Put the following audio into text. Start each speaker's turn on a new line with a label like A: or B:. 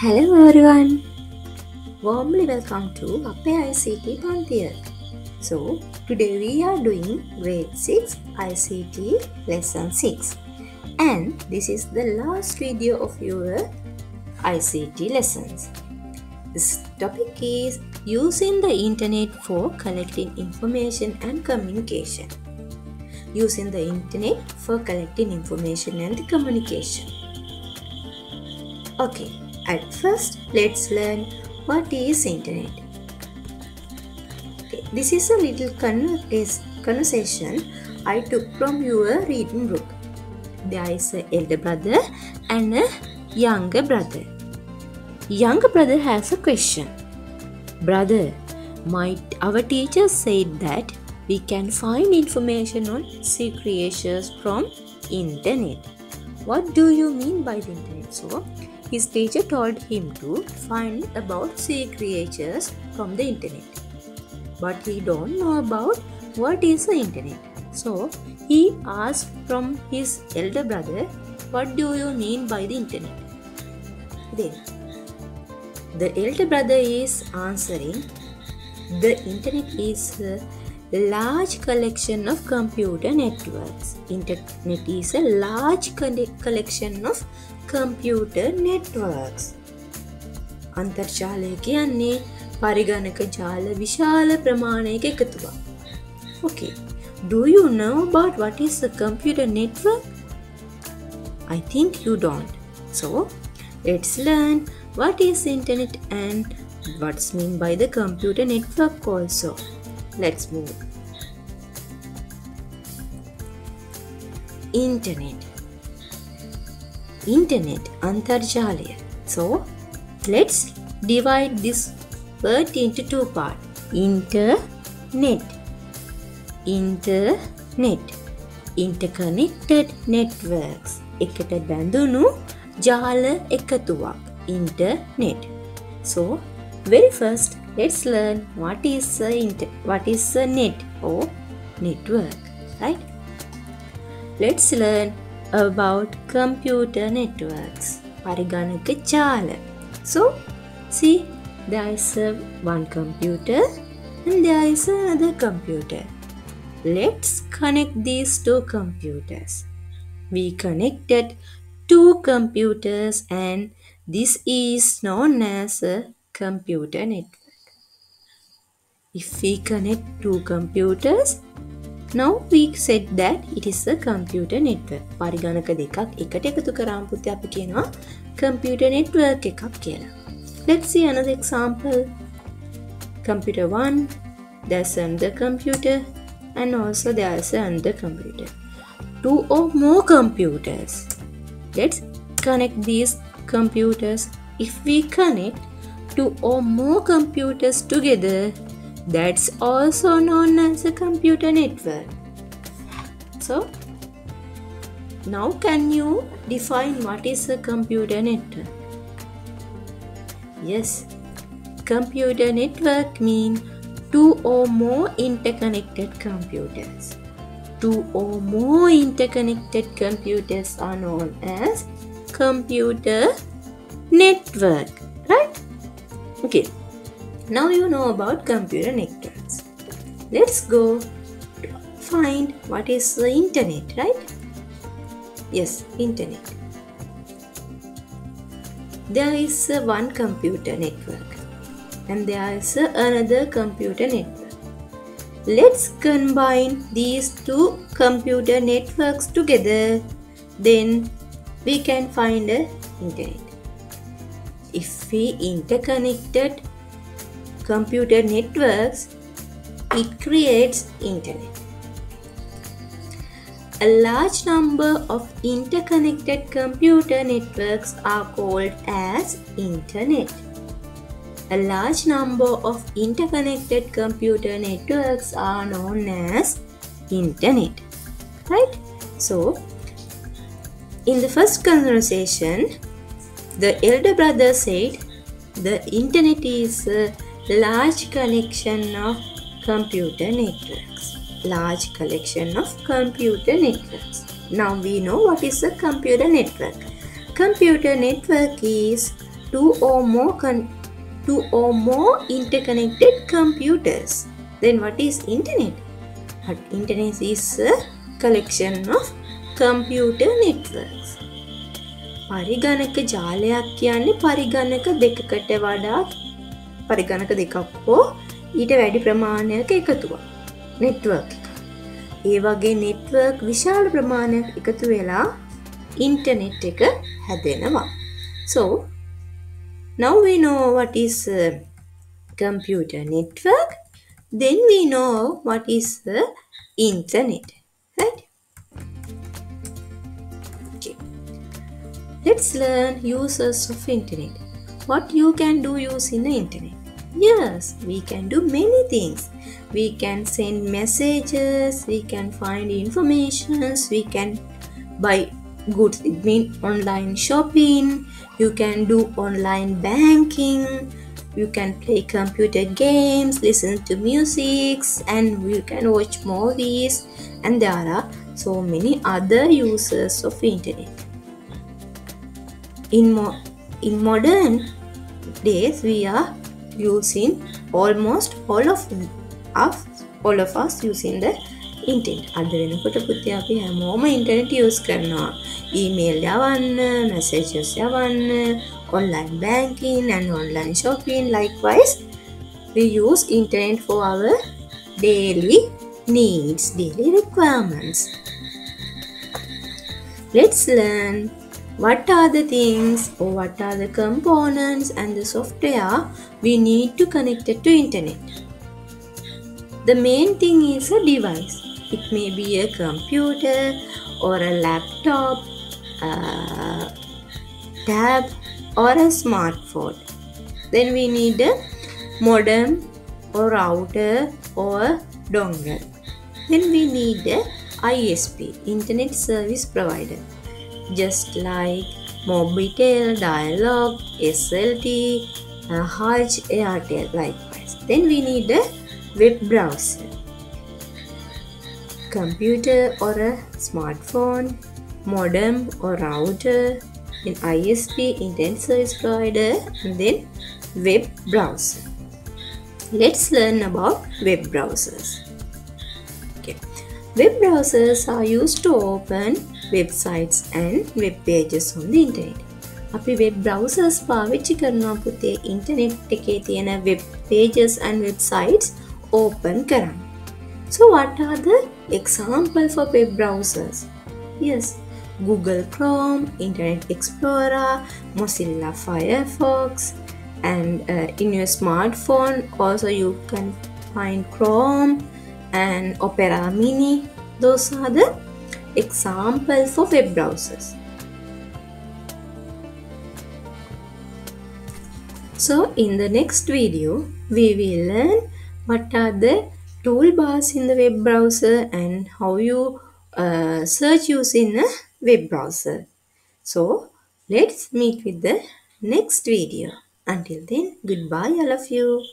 A: Hello everyone! Warmly welcome to Ape ICT Panthiya. So, today we are doing grade 6 ICT lesson 6 and this is the last video of your ICT lessons. This topic is using the internet for collecting information and communication. Using the internet for collecting information and communication. Okay, at first let's learn what is internet. This is a little conversation I took from your reading book. There is an elder brother and a younger brother. Younger brother has a question. Brother, my our teacher said that we can find information on sea creatures from internet. What do you mean by the internet? So his teacher told him to find about sea creatures from the internet. But he don't know about what is the internet. So he asked from his elder brother, what do you mean by the internet? Then the elder brother is answering, the internet is a large collection of computer networks. Internet is a large collection of computer networks. අන්තර්ජාලය කියන්නේ පරිගණක ජාල විශාල ප්‍රමාණයක එකතුවක්. Okay. Do you know about what is a computer network? I think you don't. So, let's learn what is internet and what's mean by the computer network also. Let's move. Internet. Internet අන්තර්ජාලය. So, let's divide this word into two parts. Internet. Internet. Interconnected networks. එකට බැඳුණු ජාල එකතුවක්. Internet. So, very first, let's learn what is a inter- what is a net or network, right? Let's learn about computer networks. පරිගණක ජාල. So, see, there is a one computer and there is another computer. Let's connect these two computers. We connected two computers and this is known as a computer network. If we connect two computers, now we said that it is a computer network. පරිගණක දෙකක් එකට එකතු කරාම පුතේ අපි කියනවා computer network එකක් කියලා. Let's see another example. Computer 1, there's another computer and also there's another computer. Two or more computers. Let's connect these computers. If we connect two or more computers together, that's also known as a computer network. So, now can you define what is a computer network? Yes, computer network mean two or more interconnected computers. Two or more interconnected computers are known as computer network, right? Okay, now you know about computer networks. Let's go find what is the internet, right? Yes, internet. There is one computer network and there is another computer network. Let's combine these two computer networks together, then we can find a internet. If we interconnected computer networks, it creates internet. A large number of interconnected computer networks are called as internet. A large number of interconnected computer networks are known as internet. Right? So, in the first conversation, the elder brother said the internet is a large collection of computer networks. Large collection of computer networks. Now we know what is a computer network. Computer network is two or more con- two or more interconnected computers. Then what is internet? But internet is a collection of computer networks. පරිගණක ජාලයක් කියන්නේ පරිගණක දෙකකට වඩා පරිගණක දෙකක් හෝ ඊට වැඩි ප්‍රමාණයක එකතුවක් නෙට්වර්ක් එක. ඒ වගේ නෙට්වර්ක් විශාල ප්‍රමාණයක් එකතු වෙලා ඉන්ටනෙට් එක හැදෙනවා. So, now we know what is a computer network. Then we know what is the internet. Right? Okay. Let's learn uses of internet. What you can do using the internet? Yes, we can do many things. We can send messages, we can find informations, we can buy goods. It means online shopping, you can do online banking, you can play computer games, listen to music, and you can watch movies. And there are so many other uses of internet. In, mo- in modern days, we are using almost all of us, all of us using the intent අද වෙනකොට පුතේ අපි හැමෝම internet යස් කරනවා. Email යවන්න messages යවන්න online banking and online shopping. Likewise we use internet for our daily needs daily requirements. Let's learn. What are the things? Or what are the components and the software we need to connect it to internet? The main thing is a device. It may be a computer or a laptop a tab or a smartphone. Then we need a modem or router or dongle. Then we need a isp internet service provider just like Mobitel, Dialog, SLT, uh, Hutch, Airtel likewise. Then we need a web browser, computer or a smartphone, modem or router, then ISP, internet service provider, and then web browser. Let's learn about web browsers. Okay. Web browsers are used to open websites and web pages on the internet. අපි web browsers පාවිච්චි කරනවා පුතේ internet එකේ තියෙන web pages and websites open කරන්න. So what are the example for web browsers? Yes, Google Chrome, Internet Explorer, Mozilla Firefox, and uh, in your smartphone also you can find Chrome and Opera Mini. Those are the examples of web browsers. So in the next video, we will learn what are the toolbars in the web browser and how you uh, search using a web browser. So let's meet with the next video. Until then, goodbye all of you.